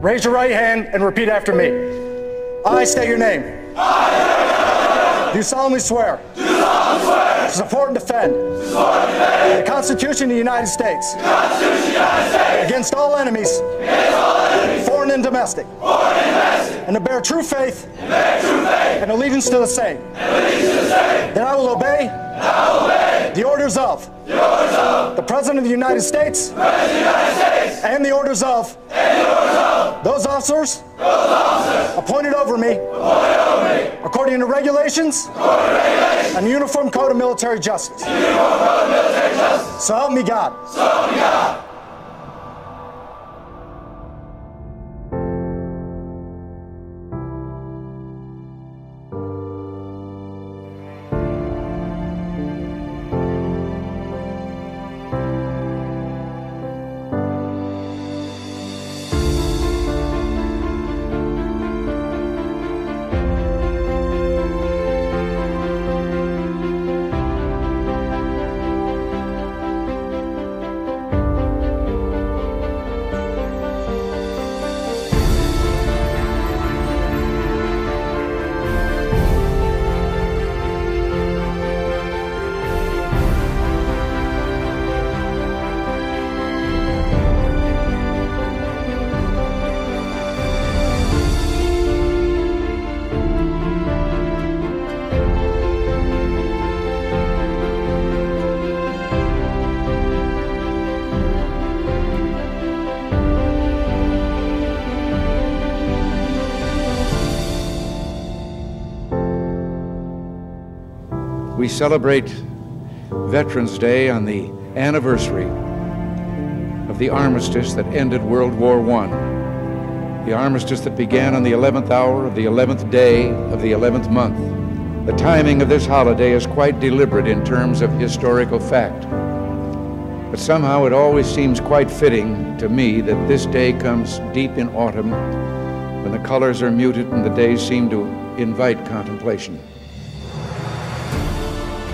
Raise your right hand and repeat after me. I state your name. I Do solemnly swear. Do solemnly swear. To support and defend. To support and defend. The Constitution of the United States. The Constitution of the United States. Against all enemies. Against all enemies. Foreign and domestic. Foreign and domestic. And to bear true faith. And bear true faith. And allegiance to the same. And allegiance to the same. That I will obey. And I will obey. The orders of. The orders of. The President of the United States. The President of the United States. And the orders of. And the orders of. Officers. Those officers. Appointed over me. Appointed over me. According to regulations. According to regulations. And the Uniform Code of Military Justice. And Uniform Code of Military Justice. So help me God. So help me God. We celebrate Veterans Day on the anniversary of the armistice that ended World War I. The armistice that began on the 11th hour of the 11th day of the 11th month. The timing of this holiday is quite deliberate in terms of historical fact. But somehow it always seems quite fitting to me that this day comes deep in autumn when the colors are muted and the days seem to invite contemplation.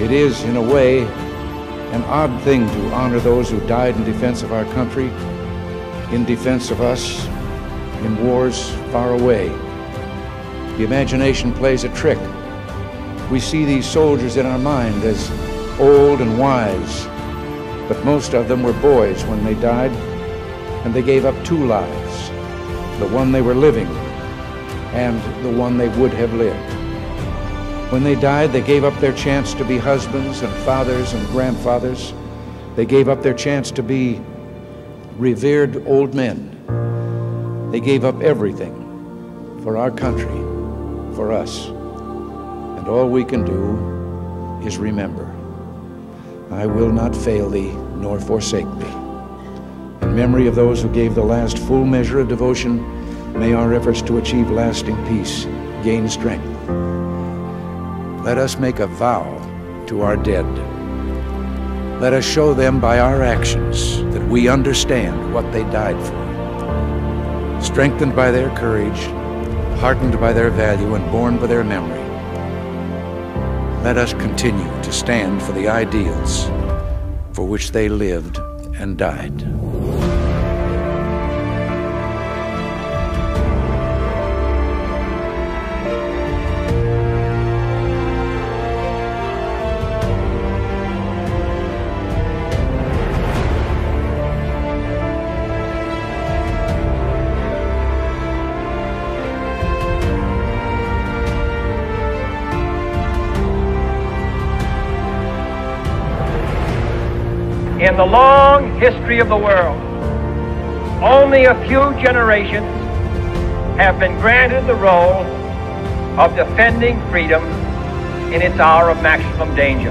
It is, in a way, an odd thing to honor those who died in defense of our country, in defense of us, in wars far away. The imagination plays a trick. We see these soldiers in our mind as old and wise, but most of them were boys when they died, and they gave up two lives the one they were living and the one they would have lived. When they died, they gave up their chance to be husbands and fathers and grandfathers. They gave up their chance to be revered old men. They gave up everything for our country, for us. And all we can do is remember. I will not fail thee nor forsake thee. In memory of those who gave the last full measure of devotion, may our efforts to achieve lasting peace gain strength. Let us make a vow to our dead. Let us show them by our actions that we understand what they died for. Strengthened by their courage, heartened by their value, and borne by their memory, let us continue to stand for the ideals for which they lived and died. In the long history of the world, only a few generations have been granted the role of defending freedom in its hour of maximum danger.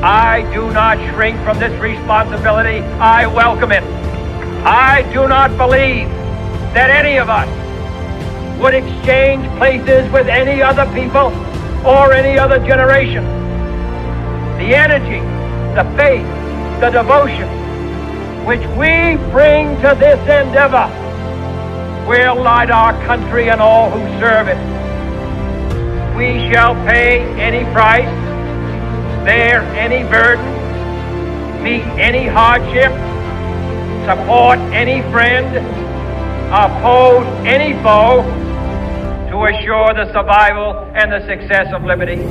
I do not shrink from this responsibility. I welcome it. I do not believe that any of us would exchange places with any other people or any other generation. The energy, the faith, the devotion which we bring to this endeavor will light our country and all who serve it. We shall pay any price, bear any burden, meet any hardship, support any friend, oppose any foe to assure the survival and the success of liberty.